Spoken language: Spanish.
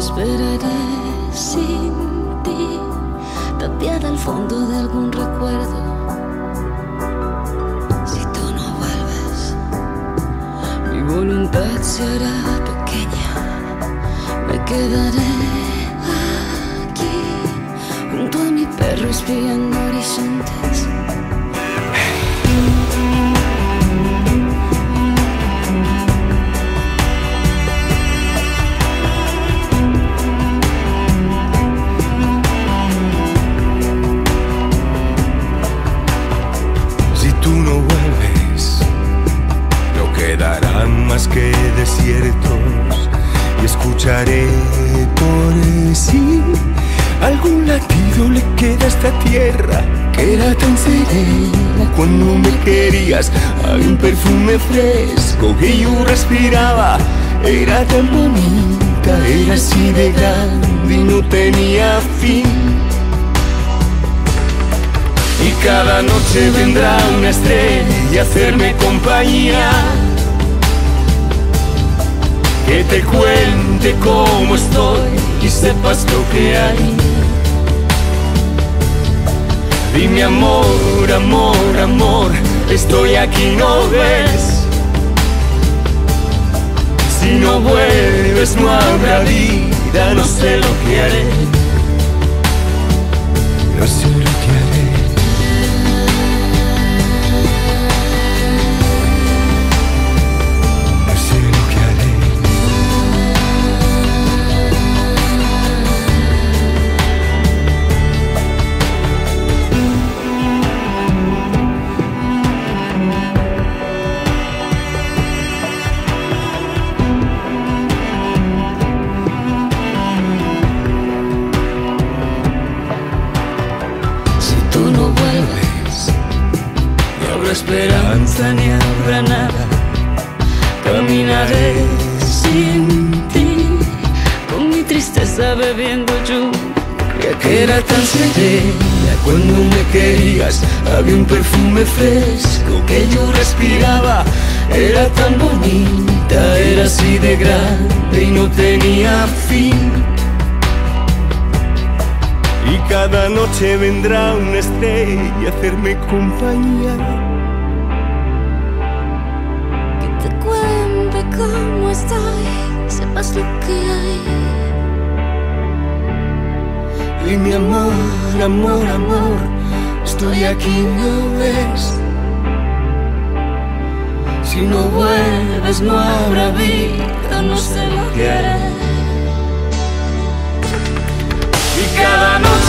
esperaré sin ti, tapiada al fondo de algún recuerdo. Mi voluntad se hará pequeña. Me quedaré aquí, junto a mi perro espiando horizontes. Que desiertos y escucharé por sí algún latido le queda a esta tierra que era tan serena cuando me querías. Había un perfume fresco que yo respiraba, era tan bonita, era así de grande y no tenía fin. Y cada noche vendrá una estrella a hacerme compañía. Que te cuente cómo estoy y sepas lo que hay. Dime amor, amor, amor, estoy aquí, no ves. Si no vuelves no habrá vida, no sé lo que haré. No sé lo que haré. Esperanza ni habrá nada. Caminaré sin ti, con mi tristeza bebiendo lluvia que era tan serena Cuando me querías había un perfume fresco que yo respiraba. Era tan bonita, era así de grande y no tenía fin. Y cada noche vendrá una estrella a hacerme compañía. Cómo estoy, sepas lo que hay. Y mi amor, amor, amor, estoy aquí, ¿no ves? Si no vuelves no habrá vida, no sé lo que haré. Y cada noche